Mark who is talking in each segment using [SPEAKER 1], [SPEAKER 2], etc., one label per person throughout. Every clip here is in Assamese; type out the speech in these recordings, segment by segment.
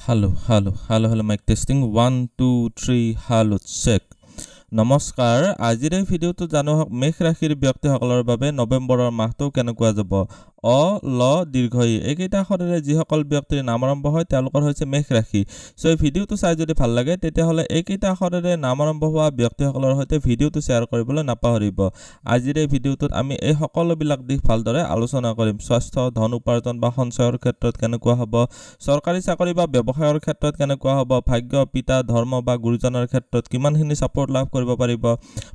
[SPEAKER 1] Hello' hello' hello' hello' mike testing one two three hello' check নমস্কাৰ। আজিৰ এই ভিডিঅ'টো জানো হওক মেষ ৰাশিৰ ব্যক্তিসকলৰ বাবে নৱেম্বৰৰ মাহটো কেনেকুৱা যাব? অ ল দীৰ্ঘ ই এইকেইটা আখৰেৰে যিসকল ব্যক্তিৰ নাম আৰম্ভ হয় তেওঁলোকৰ হৈছে মেষ ৰাশি। চ' এই ভিডিঅ'টো চাই যদি ভাল লাগে তেতিয়াহ'লে এইকেইটা আখৰেৰে নাম আৰম্ভ হোৱা ব্যক্তিসকলৰ সৈতে ভিডিঅ'টো শ্বেয়াৰ কৰিবলৈ নাপাহৰিব। আজিৰ এই ভিডিঅ'টোত আমি এই সকলোবিলাক দিশ ভালদৰে আলোচনা কৰিম। স্বাস্থ্য ধন উপাৰ্জন বা সঞ্চয়ৰ ক্ষেত্ৰত কেনেকুৱা হ'ব চৰকাৰী চাকৰি বা ব্যৱসায়ৰ ক্ষেত্ৰত কেনেকুৱা হ'ব ভাগ্য পিতা ধৰ্ম বা গুৰুজনৰ ক্ষেত্ৰত কিমানখিনি ছাপৰ্ট লাভ কৰিব পাৰিব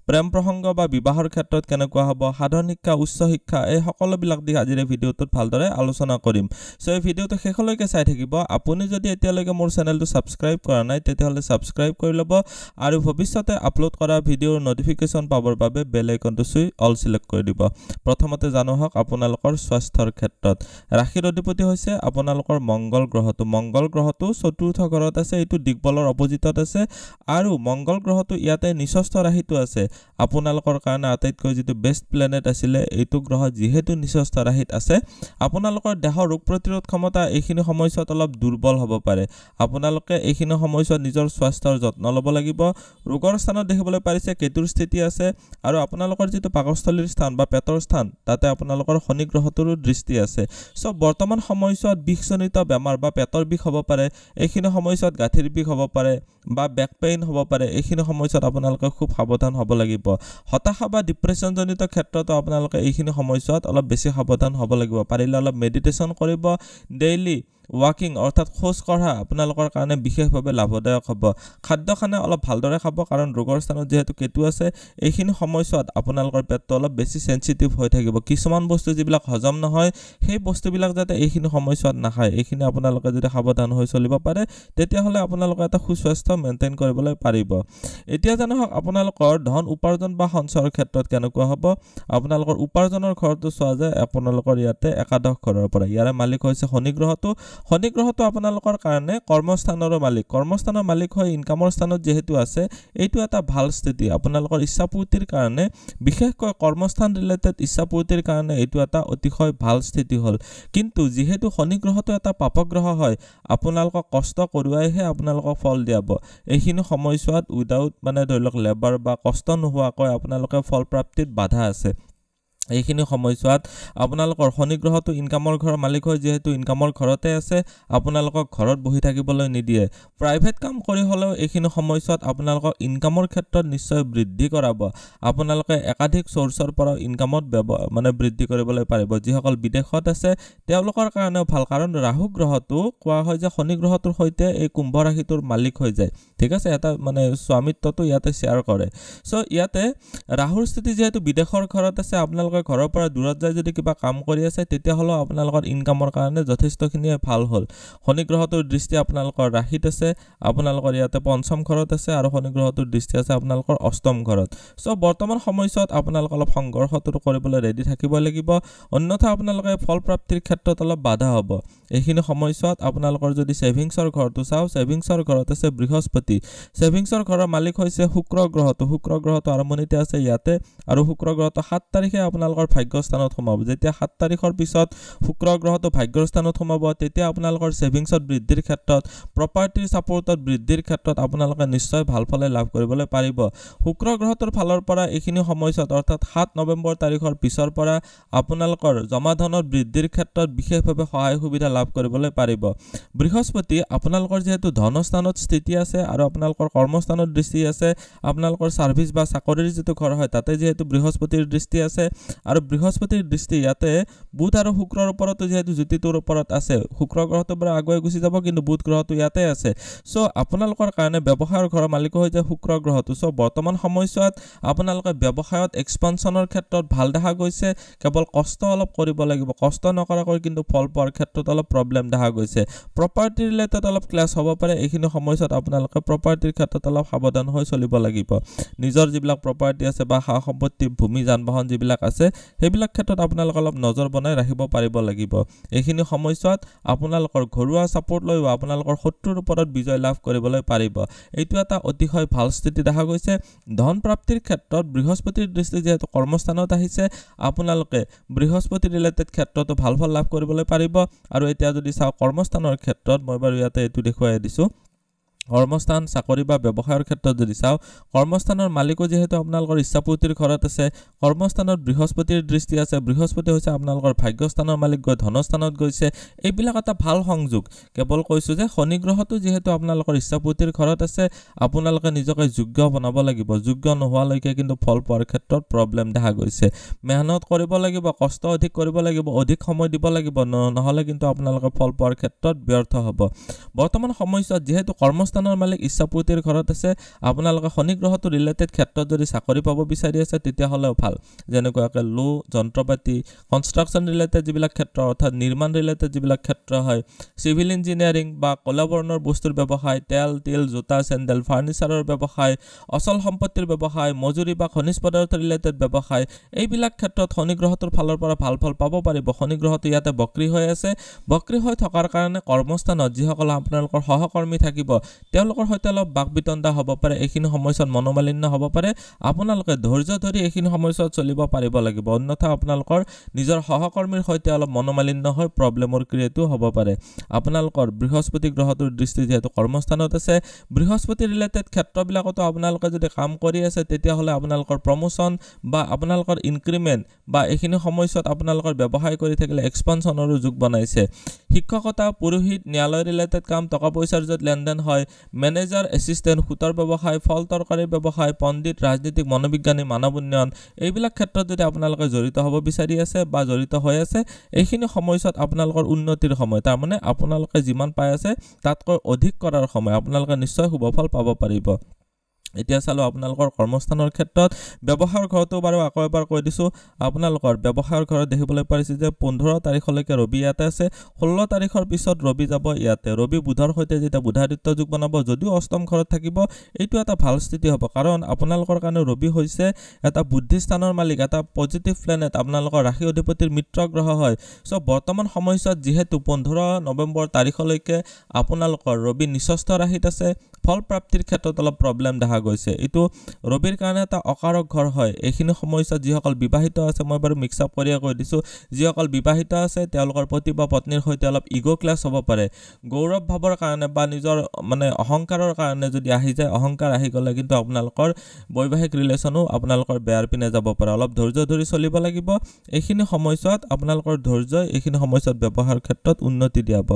[SPEAKER 1] প্ৰেম প্ৰসংগ বা বিবাহৰ ক্ষেত্ৰত কেনেকুৱা হ'ব সাধাৰণ শিক্ষা উচ্চ শিক্ষা এই সকলোবিলাক দিশ আজিৰ ভিডিঅ'টোত ভালদৰে আলোচনা কৰিম। চ' এই ভিডিঅ'টো শেষলৈকে চাই থাকিব। আপুনি যদি এতিয়ালৈকে মোৰ চেনেলটো ছাবস্ক্ৰাইব কৰা নাই তেতিয়াহ'লে ছাবস্ক্ৰাইব কৰি ল'ব আৰু ভৱিষ্যতে আপলোড কৰা ভিডিঅ'ৰ নটিফিকেশ্যন পাবৰ বাবে বেল আইকনটো চুই অল চিলেক্ট কৰি দিব। প্ৰথমতে জানো হওক আপোনালোকৰ স্বাস্থ্যৰ ক্ষেত্ৰত। ৰাশিৰ অধিপতি হৈছে আপোনালোকৰ মংগল গ্ৰহটো। মংগল গ্ৰহটো চতুৰ্থ ঘৰত আছে এইটো দিগবলৰ অপজিটত আছে আৰু মংগল গ্ৰহটো ইয়াতে নিচস্থ ৰাশিটো আছে। আপোনালোকৰ কাৰণে আটাইতকৈ যিটো বেষ্ট প্লেনেট আছিলে এইটো গ্ৰহ যিহেতু নিচস্থ ৰাশিত আছে। আপোনালোকৰ দেহৰ ৰোগ প্ৰতিৰোধ ক্ষমতা এইখিনি সময়ছোৱাত অলপ দুৰ্বল হ'ব পাৰে। আপোনালোকে এইখিনি সময়ছোৱাত নিজৰ স্বাস্থ্যৰ যত্ন ল'ব লাগিব। ৰোগৰ স্থানত দেখিবলৈ পাৰিছে কেতুৰ স্থিতি আছে আৰু আপোনালোকৰ যিটো পাকস্থলীৰ স্থান বা পেটৰ স্থান তাতে আপোনালোকৰ শনি গ্ৰহটোৰো দৃষ্টি আছে। চ' বৰ্তমান সময়ছোৱাত বিষজনিত বেমাৰ বা পেটৰ বিষ হ'ব পাৰে এইখিনি সময়ছোৱাত গাঁঠিৰ বিষ হ'ব পাৰে বা বেক পেইন হ'ব পাৰে এইখিনি সময়ছোৱাত আপোনালোকে খুব সাৱধান হ'ব লাগিব। হতাশা বা ডিপ্ৰেশ্যনজনিত ক্ষেত্ৰতো আপোনালোকে এইখিনি সময়ছোৱাত অলপ বেছি সাৱধান হ'ব লাগিব পাৰিলে অলপ মেডিটেশ্যন কৰিব ডেইলি ৱাকিং অৰ্থাৎ খোজ কঢ়া আপোনালোকৰ কাৰণে বিশেষভাৱে লাভদায়ক হ'ব। খাদ্য খানা অলপ ভালদৰে খাব কাৰণ ৰোগৰ স্থানত যিহেতু কেতু আছে এইখিনি সময়ছোৱাত আপোনালোকৰ পেটটো অলপ বেছি চেঞ্চিটিভ হৈ থাকিব। কিছুমান বস্তু যিবিলাক হজম নহয় সেই বস্তুবিলাক যাতে এইখিনি সময়ছোৱাত নাখায় এইখিনি আপোনালোকে যদি সাৱধান হৈ চলিব পাৰে তেতিয়াহ'লে আপোনালোকে এটা সুস্বাস্থ্য মেইনটেইন কৰিবলৈ পাৰিব। এতিয়া জানো হওক আপোনালোকৰ ধন উপাৰ্জন বা সঞ্চয়ৰ ক্ষেত্ৰত কেনেকুৱা হ'ব? আপোনালোকৰ উপাৰ্জনৰ ঘৰটো চোৱা যায় আপোনালোকৰ ইয়াতে একাদশ ঘৰৰ পৰা। ইয়াৰে মালিক হৈছে শনি গ্ৰহটো। শনি গ্ৰহটো আপোনালোকৰ কাৰণে কৰ্মস্থানৰো মালিক। কৰ্মস্থানৰ মালিক হৈ ইনকামৰ স্থানত যিহেতু আছে এইটো এটা ভাল স্থিতি। আপোনালোকৰ ইচ্ছাপূৰ্তিৰ কাৰণে বিশেষকৈ কৰ্মস্থান ৰিলেটেড ইচ্ছাপূৰ্তিৰ কাৰণে এইটো এটা অতিশয় ভাল স্থিতি হ'ল। কিন্তু যিহেতু শনি গ্ৰহটো এটা পাপগ্ৰহ হয় আপোনালোকক কষ্ট কৰোৱাইহে আপোনালোকক ফল দিয়াব। এইখিনি সময়ছোৱাত উইদাউট মানে ধৰি লওক লেবাৰ বা কষ্ট নোহোৱাকৈ আপোনালোকে ফল প্ৰাপ্তিত বাধা আছে। এইখিনি সময়ছোৱাত আপোনালোকৰ শনি গ্ৰহটো ইনকামৰ ঘৰৰ মালিক হৈ যিহেতু ইনকামৰ ঘৰতে আছে আপোনালোকক ঘৰত বহি থাকিবলৈ নিদিয়ে। প্ৰাইভেট কাম কৰি হ'লেও এইখিনি সময়ছোৱাত আপোনালোকক ইনকামৰ ক্ষেত্ৰত নিশ্চয় বৃদ্ধি কৰাব। আপোনালোকে একাধিক চ'ৰ্চৰ পৰা ইনকামত মানে বৃদ্ধি কৰিবলৈ পাৰিব। যিসকল বিদেশত আছে তেওঁলোকৰ কাৰণেও ভাল। কাৰণ ৰাহু গ্ৰহটো কোৱা হয় যে শনি গ্ৰহটোৰ সৈতে এই কুম্ভ ৰাশিটোৰ মালিক হৈ যায়। ঠিক আছে? এটা মানে স্বামিত্বটো ইয়াতে শ্বেয়াৰ কৰে। চ' ইয়াতে ৰাহুৰ স্থিতি যিহেতু বিদেশৰ ঘৰত আছে আপোনালোকে আপোনালোকে ঘৰৰ পৰা দূৰত যায় যদি কিবা কাম কৰি আছে তেতিয়াহ'লেও আপোনালোকৰ ইনকামৰ কাৰণে যথেষ্টখিনিয়ে ভাল হ'ল। শনি গ্ৰহটোৰ দৃষ্টি আপোনালোকৰ ৰাশিত আছে আপোনালোকৰ ইয়াতে পঞ্চম ঘৰত আছে আৰু শনি গ্ৰহটোৰ দৃষ্টি আছে আপোনালোকৰ অষ্টম ঘৰত। চ' বৰ্তমান সময়ছোৱাত আপোনালোকে অলপ সংঘৰ্ষটো কৰিবলৈ ৰেডি থাকিব লাগিব। অন্যথা আপোনালোকে ফল প্ৰাপ্তিৰ ক্ষেত্ৰত অলপ বাধা হ'ব। এইখিনি সময়ছোৱাত আপোনালোকৰ যদি ছেভিংছৰ ঘৰটো চাওঁ ছেভিংছৰ ঘৰত আছে বৃহস্পতি। ছেভিংছৰ ঘৰৰ মালিক হৈছে শুক্ৰ গ্ৰহটো। শুক্ৰ গ্ৰহটো আৰম্ভণিতে আছে ইয়াতে আৰু শুক্ৰ গ্ৰহটো সাত তাৰিখে আপোনাৰ আপোনালোকৰ ভাগ্যস্থানত সোমাব। যেতিয়া সাত তাৰিখৰ পিছত শুক্ৰ গ্ৰহটো ভাগ্যৰ স্থানত সোমাব তেতিয়া আপোনালোকৰ ছেভিংছত বৃদ্ধিৰ ক্ষেত্ৰত প্ৰপাৰ্টিৰ ছাপৰ্টত বৃদ্ধিৰ ক্ষেত্ৰত আপোনালোকে নিশ্চয় ভাল ফলে লাভ কৰিবলৈ পাৰিব। শুক্ৰ গ্ৰহটোৰ ফালৰ পৰা এইখিনি সময়ছোৱাত অৰ্থাৎ সাত নৱেম্বৰ তাৰিখৰ পিছৰ পৰা আপোনালোকৰ জমা ধনৰ বৃদ্ধিৰ ক্ষেত্ৰত বিশেষভাৱে সহায় সুবিধা লাভ কৰিবলৈ পাৰিব। বৃহস্পতি আপোনালোকৰ যিহেতু ধনস্থানত স্থিতি আছে আৰু আপোনালোকৰ কৰ্মস্থানত দৃষ্টি আছে আপোনালোকৰ ছাৰ্ভিচ বা চাকৰিৰ যিটো ঘৰ হয় তাতে যিহেতু বৃহস্পতিৰ দৃষ্টি আছে আৰু বৃহস্পতিৰ দৃষ্টি ইয়াতে বুধ আৰু শুক্ৰৰ ওপৰতো যিহেতু জ্যোতিটোৰ ওপৰত আছে শুক্ৰ গ্ৰহটোৰ পৰা আগুৱাই গুচি যাব কিন্তু বুধ গ্ৰহটো ইয়াতে আছে। চ' আপোনালোকৰ কাৰণে ব্যৱসায়ৰ ঘৰৰ মালিকো হৈ যায় শুক্ৰ গ্ৰহটো। চ' বৰ্তমান সময়ছোৱাত আপোনালোকে ব্যৱসায়ত এক্সপানশ্যনৰ ক্ষেত্ৰত ভাল দেখা গৈছে কেৱল কষ্ট অলপ কৰিব লাগিব। কষ্ট নকৰাকৈ কিন্তু ফল পোৱাৰ ক্ষেত্ৰত অলপ প্ৰব্লেম দেখা গৈছে। প্ৰপাৰ্টি ৰিলেটেড অলপ ক্লাছ হ'ব পাৰে এইখিনি সময়ছোৱাত আপোনালোকে প্ৰপাৰ্টিৰ ক্ষেত্ৰত অলপ সাৱধান হৈ চলিব লাগিব। নিজৰ যিবিলাক প্ৰপাৰ্টি আছে বা সা সম্পত্তি ভূমি যান বাহন যিবিলাক আছে আছে সেইবিলাক ক্ষেত্ৰত আপোনালোকে অলপ নজৰ বনাই ৰাখিব পাৰিব লাগিব। এইখিনি সময়ছোৱাত আপোনালোকৰ ঘৰুৱা ছাপোৰ্ট লৈও আপোনালোকৰ শত্ৰুৰ ওপৰত বিজয় লাভ কৰিবলৈ পাৰিব। এইটো এটা অতিশয় ভাল স্থিতি দেখা গৈছে। ধন প্ৰাপ্তিৰ ক্ষেত্ৰত বৃহস্পতিৰ দৃষ্টি যিহেতু কৰ্মস্থানত আহিছে আপোনালোকে বৃহস্পতি ৰিলেটেড ক্ষেত্ৰতো ভাল ফল লাভ কৰিবলৈ পাৰিব। আৰু এতিয়া যদি চাওঁ কৰ্মস্থানৰ ক্ষেত্ৰত মই বাৰু ইয়াতে এইটো দেখুৱাই দিছোঁ। কৰ্মস্থান চাকৰি বা ব্যৱসায়ৰ ক্ষেত্ৰত যদি চাওঁ কৰ্মস্থানৰ মালিকো যিহেতু আপোনালোকৰ ইচ্ছাপূৰ্তিৰ ঘৰত আছে কৰ্মস্থানত বৃহস্পতিৰ দৃষ্টি আছে বৃহস্পতি হৈছে আপোনালোকৰ ভাগ্যস্থানৰ মালিক গৈ ধনস্থানত গৈছে এইবিলাক এটা ভাল সংযোগ। কেৱল কৈছোঁ যে শনি গ্ৰহটো যিহেতু আপোনালোকৰ ইচ্ছাপূৰ্তিৰ ঘৰত আছে আপোনালোকে নিজকে যোগ্য বনাব লাগিব। যোগ্য নোহোৱালৈকে কিন্তু ফল পোৱাৰ ক্ষেত্ৰত প্ৰব্লেম দেখা গৈছে। মেহনত কৰিব লাগিব কষ্ট অধিক কৰিব লাগিব অধিক সময় দিব লাগিব নহ'লে কিন্তু আপোনালোকে ফল পোৱাৰ ক্ষেত্ৰত ব্যৰ্থ হ'ব। বৰ্তমান সময়ছোৱাত যিহেতু কৰ্মস্থ প্ৰতিষ্ঠানৰ মালিক ইচ্ছাপূৰ্তিৰ ঘৰত আছে আপোনালোকে শনি গ্ৰহটো ৰিলেটেড ক্ষেত্ৰত যদি চাকৰি পাব বিচাৰি আছে তেতিয়াহ'লেও ভাল। যেনেকুৱাকৈ লো যন্ত্ৰ পাতি কনষ্ট্ৰাকশ্যন ৰিলেটেড যিবিলাক ক্ষেত্ৰ অৰ্থাৎ নিৰ্মাণ ৰিলেটেড যিবিলাক ক্ষেত্ৰ হয় চিভিল ইঞ্জিনিয়াৰিং বা কলা বৰ্ণৰ বস্তুৰ ব্যৱসায় তেল তিল জোতা চেণ্ডেল ফাৰ্ণিচাৰৰ ব্যৱসায় অচল সম্পত্তিৰ ব্যৱসায় মজুৰি বা খনিজ পদাৰ্থ ৰিলেটেড ব্যৱসায় এইবিলাক ক্ষেত্ৰত শনি গ্ৰহটোৰ ফালৰ পৰা ভাল ফল পাব পাৰিব। শনি গ্ৰহটো ইয়াতে বক্ৰী হৈ আছে। বক্ৰী হৈ থকাৰ কাৰণে কৰ্মস্থানত যিসকল আপোনালোকৰ সহকৰ্মী থাকিব তেওঁলোকৰ সৈতে অলপ বাক বিতণ্ডা হ'ব পাৰে এইখিনি সময়ছোৱাত মনোমালিন্য হ'ব পাৰে। আপোনালোকে ধৈৰ্য ধৰি এইখিনি সময়ছোৱাত চলিব পাৰিব লাগিব। অন্যথা আপোনালোকৰ নিজৰ সহকৰ্মীৰ সৈতে অলপ মনোমালিন্য হৈ প্ৰব্লেমৰ ক্ৰিয়েটো হ'ব পাৰে। আপোনালোকৰ বৃহস্পতি গ্ৰহটোৰ দৃষ্টি যিহেতু কৰ্মস্থানত আছে বৃহস্পতি ৰিলেটেড ক্ষেত্ৰবিলাকতো আপোনালোকে যদি কাম কৰি আছে তেতিয়াহ'লে আপোনালোকৰ প্ৰমোশ্যন বা আপোনালোকৰ ইনক্ৰিমেণ্ট বা এইখিনি সময়ছোৱাত আপোনালোকৰ ব্যৱসায় কৰি থাকিলে এক্সপানশ্যনৰো যুগ বনাইছে। শিক্ষকতা পুৰোহিত ন্যায়ালয় ৰিলেটেড কাম টকা পইচাৰ য'ত লেনদেন হয় মেনেজাৰ এছিষ্টেণ্ট সূতৰ ব্যৱসায় ফল তৰকাৰী ব্যৱসায় পণ্ডিত ৰাজনীতিক মনোবিজ্ঞানী মানৱ উন্নয়ন এইবিলাক ক্ষেত্ৰত যদি আপোনালোকে জড়িত হ'ব বিচাৰি আছে বা জড়িত হৈ আছে এইখিনি সময়ছোৱাত আপোনালোকৰ উন্নতিৰ সময়। তাৰমানে আপোনালোকে যিমান পাই আছে তাতকৈ অধিক কৰাৰ সময়। আপোনালোকে নিশ্চয় শুভফল পাব পাৰিব। এতিয়া চালোঁ আপোনালোকৰ কৰ্মস্থানৰ ক্ষেত্ৰত ব্যৱসায়ৰ ঘৰতো বাৰু আকৌ এবাৰ কৈ দিছোঁ। আপোনালোকৰ ব্যৱসায়ৰ ঘৰত দেখিবলৈ পাৰিছে যে পোন্ধৰ তাৰিখলৈকে ৰবি ইয়াতে আছে ষোল্ল তাৰিখৰ পিছত ৰবি যাব ইয়াতে। ৰবি বুধৰ সৈতে যেতিয়া বুধাদিত্য যুগ বনাব যদিও অষ্টম ঘৰত থাকিব এইটো এটা ভাল স্থিতি হ'ব। কাৰণ আপোনালোকৰ কাৰণে ৰবি হৈছে এটা বুদ্ধিস্থানৰ মালিক এটা পজিটিভ প্লেনেট আপোনালোকৰ ৰাশি অধিপতিৰ মিত্ৰ গ্ৰহ হয়। চ' বৰ্তমান সময়ছোৱাত যিহেতু পোন্ধৰ নৱেম্বৰ তাৰিখলৈকে আপোনালোকৰ ৰবি নিচস্থ ৰাশিত আছে ফল প্ৰাপ্তিৰ ক্ষেত্ৰত অলপ প্ৰব্লেম দেখা গৈছে। এইটো ৰবিৰ কাৰণে এটা অকাৰক ঘৰ হয়। এইখিনি সমস্যাত যিসকল বিবাহিত আছে মই বাৰু মিক্স আপ কৰিয়ে কৈ দিছোঁ। যিসকল বিবাহিত আছে তেওঁলোকৰ পতি বা পত্নীৰ সৈতে অলপ ইগ' ক্লাছ হ'ব পাৰে। গৌৰৱ ভাৱৰ কাৰণে বা নিজৰ মানে অহংকাৰৰ কাৰণে যদি আহি যায় অহংকাৰ আহি গ'লে কিন্তু আপোনালোকৰ বৈবাহিক ৰিলেশ্যনো আপোনালোকৰ বেয়াৰ পিনে যাব পাৰে। অলপ ধৈৰ্য ধৰি চলিব লাগিব। এইখিনি সময়ছোৱাত আপোনালোকৰ ধৈৰ্যই এইখিনি সময়ছোৱাত ব্যৱসায়ৰ ক্ষেত্ৰত উন্নতি দিয়াব।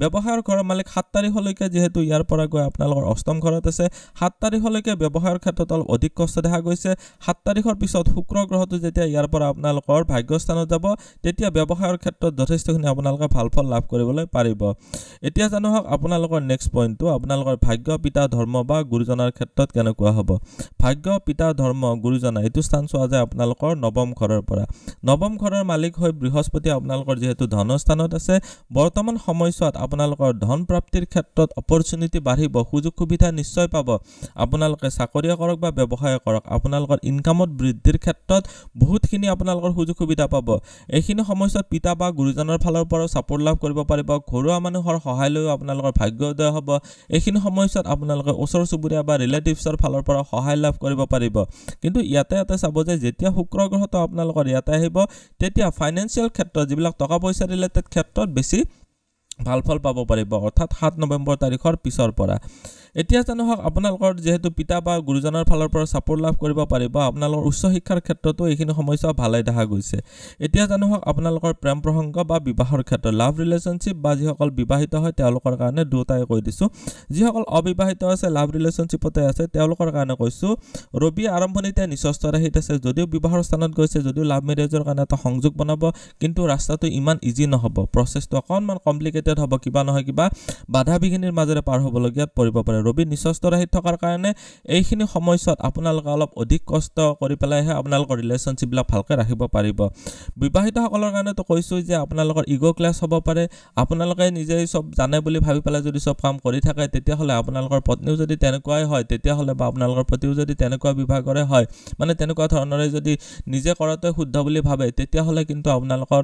[SPEAKER 1] ব্যৱসায়ৰ ঘৰৰ মালিক সাত তাৰিখলৈকে যিহেতু ইয়াৰ পৰা গৈ আপোনালোকৰ অষ্টম ঘৰত আছে সাত তাৰিখলৈকে বিশেষকৈ ব্যৱসায়ৰ ক্ষেত্ৰত অলপ অধিক কষ্ট দেখা গৈছে। সাত তাৰিখৰ পিছত শুক্ৰ গ্ৰহটো যেতিয়া ইয়াৰ পৰা আপোনালোকৰ ভাগ্যস্থানত যাব তেতিয়া ব্যৱসায়ৰ ক্ষেত্ৰত যথেষ্টখিনি আপোনালোকে ভাল ফল লাভ কৰিবলৈ পাৰিব। এতিয়া জানো হওক আপোনালোকৰ নেক্সট পইণ্টটো আপোনালোকৰ ভাগ্য পিতা ধৰ্ম বা গুৰুজনাৰ ক্ষেত্ৰত কেনেকুৱা হ'ব? ভাগ্য পিতা ধৰ্ম গুৰুজনা এইটো স্থান চোৱা যায় আপোনালোকৰ নৱম ঘৰৰ পৰা। নৱম ঘৰৰ মালিক হৈ বৃহস্পতি আপোনালোকৰ যিহেতু ধনস্থানত আছে বৰ্তমান সময়ছোৱাত আপোনালোকৰ ধন প্ৰাপ্তিৰ ক্ষেত্ৰত অপৰচুনিটি বাঢ়িব সুযোগ সুবিধা নিশ্চয় পাব। আপোনালোকে আপোনালোকে চাকৰিয়ে কৰক বা ব্যৱসায় কৰক আপোনালোকৰ ইনকামত বৃদ্ধিৰ ক্ষেত্ৰত বহুতখিনি আপোনালোকৰ সুযোগ সুবিধা পাব। এইখিনি সময়ছোৱাত পিতা বা গুৰুজনৰ ফালৰ পৰাও ছাপোৰ্ট লাভ কৰিব পাৰিব ঘৰুৱা মানুহৰ সহায় লৈও আপোনালোকৰ ভাগ্যোদয় হ'ব। এইখিনি সময়ছোৱাত আপোনালোকে ওচৰ চুবুৰীয়া বা ৰিলেটিভছৰ ফালৰ পৰা সহায় লাভ কৰিব পাৰিব। কিন্তু ইয়াতে ইয়াতে চাব যে যেতিয়া শুক্ৰ গ্ৰহটো আপোনালোকৰ ইয়াতে আহিব তেতিয়া ফাইনেন্সিয়েল ক্ষেত্ৰত যিবিলাক টকা পইচা ৰিলেটেড ক্ষেত্ৰত বেছি ভাল ফল পাব পাৰিব অৰ্থাৎ সাত নৱেম্বৰ তাৰিখৰ পিছৰ পৰা। এতিয়া জানো হওক আপোনালোকৰ যিহেতু পিতা বা গুৰুজনৰ ফালৰ পৰা ছাপোৰ্ট লাভ কৰিব পাৰিব আপোনালোকৰ উচ্চ শিক্ষাৰ ক্ষেত্ৰতো এইখিনি সমস্যা ভালেই দেখা গৈছে। এতিয়া জানো হওক আপোনালোকৰ প্ৰেম প্ৰসংগ বা বিবাহৰ ক্ষেত্ৰত লাভ ৰিলেশ্যনশ্বিপ বা যিসকল বিবাহিত হয় তেওঁলোকৰ কাৰণে দুটাই কৈ দিছোঁ। যিসকল অবিবাহিত আছে লাভ ৰিলেশ্যনশ্বিপতে আছে তেওঁলোকৰ কাৰণে কৈছোঁ ৰবি আৰম্ভণিতে নিচস্থ ৰাশিত আছে যদিও বিবাহৰ স্থানত গৈছে যদিও লাভ মেৰেজৰ কাৰণে এটা সংযোগ বনাব কিন্তু ৰাস্তাটো ইমান ইজি নহ'ব। প্ৰচেছটো অকণমান কমপ্লিকেটেড কমপ্লিকেটেড হ'ব কিবা নহয় কিবা বাধা বিঘিনিৰ মাজেৰে পাৰ হ'বলগীয়াত পৰিব পাৰে। ৰবি নিচস্ত ৰাশিত থকাৰ কাৰণে এইখিনি সময়ছোৱাত আপোনালোকে অলপ অধিক কষ্ট কৰি পেলাইহে আপোনালোকৰ ৰিলেশ্যনশ্বিপবিলাক ভালকৈ ৰাখিব পাৰিব। বিবাহিতসকলৰ কাৰণেতো কৈছোঁ যে আপোনালোকৰ ইগ' ক্লাছ হ'ব পাৰে। আপোনালোকে নিজেই চব জানে বুলি ভাবি পেলাই যদি চব কাম কৰি থাকে তেতিয়াহ'লে আপোনালোকৰ পত্নীও যদি তেনেকুৱাই হয় তেতিয়াহ'লে বা আপোনালোকৰ প্ৰতিও যদি তেনেকুৱা বিভাগৰে হয় মানে তেনেকুৱা ধৰণৰে যদি নিজে কৰাটোৱে শুদ্ধ বুলি ভাবে তেতিয়াহ'লে কিন্তু আপোনালোকৰ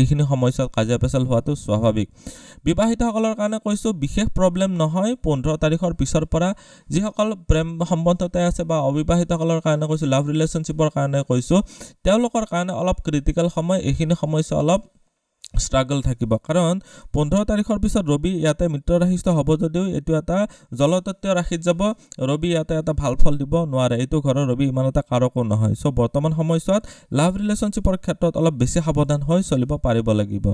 [SPEAKER 1] এইখিনি সময়ছোৱাত কাজিয়া পেচাল হোৱাটো স্বাভাৱিক। বিবাহিতসকলৰ কাৰণে কৈছোঁ বিশেষ প্ৰব্লেম নহয় পোন্ধৰ তাৰিখৰ পিছৰ পৰা যিসকল প্ৰেম সম্বন্ধতে আছে বা অবিবাহিতসকলৰ কাৰণে কৈছোঁ লাভ ৰিলেশ্যনশ্বিপৰ কাৰণে কৈছোঁ তেওঁলোকৰ কাৰণে অলপ ক্ৰিটিকেল সময় এইখিনি সময়ছোৱা অলপ ষ্ট্ৰাগল থাকিব। কাৰণ পোন্ধৰ তাৰিখৰ পিছত ৰবি ইয়াতে মিত্ৰ ৰাশিস্থ হ'ব যদিও এইটো এটা জলতত্ত্বীয় ৰাশিত যাব ৰবি ইয়াতে এটা ভাল ফল দিব নোৱাৰে। এইটো ঘৰৰ ৰবি ইমান এটা কাৰকো নহয়। চ' বৰ্তমান সময়ছোৱাত লাভ ৰিলেশ্যনশ্বিপৰ ক্ষেত্ৰত অলপ বেছি সাৱধান হৈ চলিব পাৰিব লাগিব।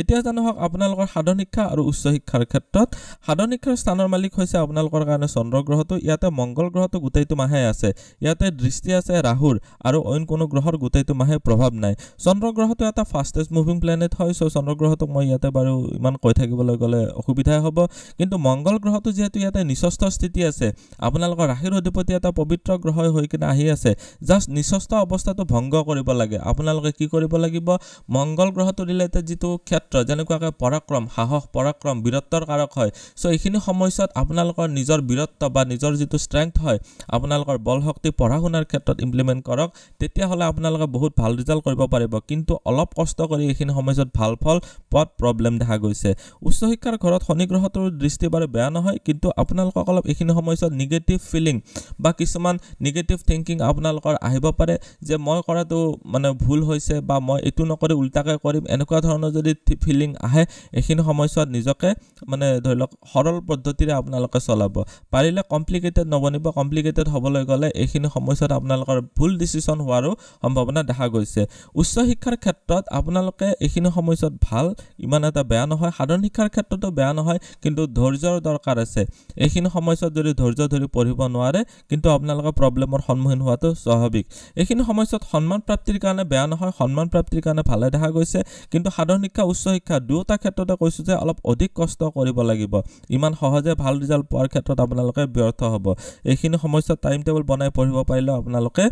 [SPEAKER 1] এতিয়া জানো হওক আপোনালোকৰ সাধন শিক্ষা আৰু উচ্চ শিক্ষাৰ ক্ষেত্ৰত সাধন শিক্ষাৰ স্থানৰ মালিক হৈছে আপোনালোকৰ কাৰণে চন্দ্ৰ গ্ৰহটো। ইয়াতে মংগল গ্ৰহটো গোটেইটো মাহে আছে। ইয়াতে দৃষ্টি আছে ৰাহুৰ আৰু অইন কোনো গ্ৰহৰ গোটেইটো মাহে প্ৰভাৱ নাই। চন্দ্ৰ গ্ৰহটো এটা ফাষ্টেষ্ট মুভিং প্লেনেট হয় চ' চন্দ্ৰ গ্ৰহটোক মই ইয়াতে বাৰু ইমান কৈ থাকিবলৈ গ'লে অসুবিধাই হ'ব। কিন্তু মংগল গ্ৰহটো যিহেতু ইয়াতে নিচস্থ স্থিতি আছে আপোনালোকৰ ৰাশিৰ অধিপতি এটা পবিত্ৰ গ্ৰহ হৈ কিনে আহি আছে জাষ্ট নিচস্থ অৱস্থাটো ভংগ কৰিব লাগে। আপোনালোকে কি কৰিব লাগিব? মংগল গ্ৰহটো ৰিলেটেড যিটো ক্ষেত্ৰ যেনেকুৱাকৈ পৰাক্ৰম সাহস পৰাক্ৰম বীৰত্বৰ কাৰক হয় চ' এইখিনি সময়ছোৱাত আপোনালোকৰ নিজৰ বীৰত্ব বা নিজৰ যিটো ষ্ট্ৰেংথ হয় আপোনালোকৰ বল শক্তি পঢ়া শুনাৰ ক্ষেত্ৰত ইমপ্লিমেণ্ট কৰক তেতিয়াহ'লে আপোনালোকে বহুত ভাল ৰিজাল্ট কৰিব পাৰিব। কিন্তু অলপ কষ্ট কৰি এইখিনি সময়ছোৱাত ভাল ফল পোৱাত প্ৰব্লেম দেখা গৈছে। উচ্চ শিক্ষাৰ ঘৰত শনি গ্ৰহটোৰ দৃষ্টি বাৰু বেয়া নহয় কিন্তু আপোনালোকক অলপ এইখিনি সময়ছোৱাত নিগেটিভ ফিলিং বা কিছুমান নিগেটিভ থিংকিং আপোনালোকৰ আহিব পাৰে যে মই কৰাটো মানে ভুল হৈছে বা মই এইটো নকৰি উল্টাকৈ কৰিম এনেকুৱা ধৰণৰ যদি ফিলিং আহে এইখিনি সময়ছোৱাত নিজকে মানে ধৰি লওক সৰল পদ্ধতিৰে আপোনালোকে চলাব। পাৰিলে কমপ্লিকেটেড নবনিব কমপ্লিকেটেড হ'বলৈ গ'লে এইখিনি সময়ছোৱাত আপোনালোকৰ ভুল ডিচিশ্যন হোৱাৰো সম্ভাৱনা দেখা গৈছে। উচ্চ শিক্ষাৰ ক্ষেত্ৰত আপোনালোকে এইখিনি সময়ছোৱাত ভাল ইমান এটা বেয়া নহয়। সাধাৰণ শিক্ষাৰ ক্ষেত্ৰতো বেয়া নহয় কিন্তু ধৈৰ্যৰ দৰকাৰ আছে। এইখিনি সময়ছোৱাত যদি ধৈৰ্য ধৰি পঢ়িব নোৱাৰে কিন্তু আপোনালোকে প্ৰব্লেমৰ সন্মুখীন হোৱাটো স্বাভাৱিক। এইখিনি সময়ছোৱাত সন্মান প্ৰাপ্তিৰ কাৰণে বেয়া নহয় সন্মান প্ৰাপ্তিৰ কাৰণে ভালে দেখা গৈছে। কিন্তু সাধাৰণ শিক্ষা উচ্চ শিক্ষা দুয়োটা ক্ষেত্ৰতে কৈছোঁ যে অলপ অধিক কষ্ট কৰিব লাগিব। ইমান সহজে ভাল ৰিজাল্ট পোৱাৰ ক্ষেত্ৰত আপোনালোকে ব্যৰ্থ হ'ব। এইখিনি সমস্যাত টাইম টেবুল বনাই পঢ়িব পাৰিলেও আপোনালোকে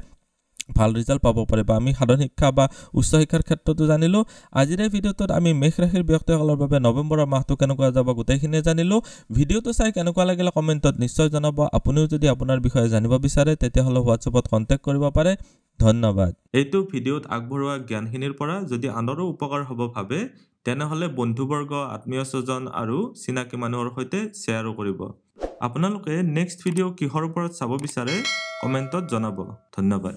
[SPEAKER 1] ভাল ৰিজাল্ট পাব পাৰিব আমি সাধাৰণ শিক্ষা বা উচ্চ শিক্ষাৰ ক্ষেত্ৰতো জানিলোঁ। আজিৰ ভিডিঅ'টোত আমি মেষ ৰাশিৰ ব্যক্তিসকলৰ বাবে নৱেম্বৰৰ মাহটো কেনেকুৱা যাব গোটেইখিনিয়ে জানিলোঁ। ভিডিঅ'টো চাই কেনেকুৱা লাগিলে কমেণ্টত নিশ্চয় জনাব। আপুনিও যদি আপোনাৰ বিষয়ে জানিব বিচাৰে তেতিয়াহ'লে হোৱাটছএপত কণ্টেক্ট কৰিব পাৰে। ধন্যবাদ।
[SPEAKER 2] এইটো ভিডিঅ'ত আগবঢ়োৱা জ্ঞানখিনিৰ পৰা যদি আনৰো উপকাৰ হ'ব ভাবে তেনেহ'লে বন্ধুবৰ্গ আত্মীয় স্বজন আৰু চিনাকি মানুহৰ সৈতে শ্বেয়াৰো কৰিব। আপোনালোকে নেক্সট ভিডিঅ' কিহৰ ওপৰত চাব বিচাৰে কমেণ্টত জনাব। ধন্যবাদ।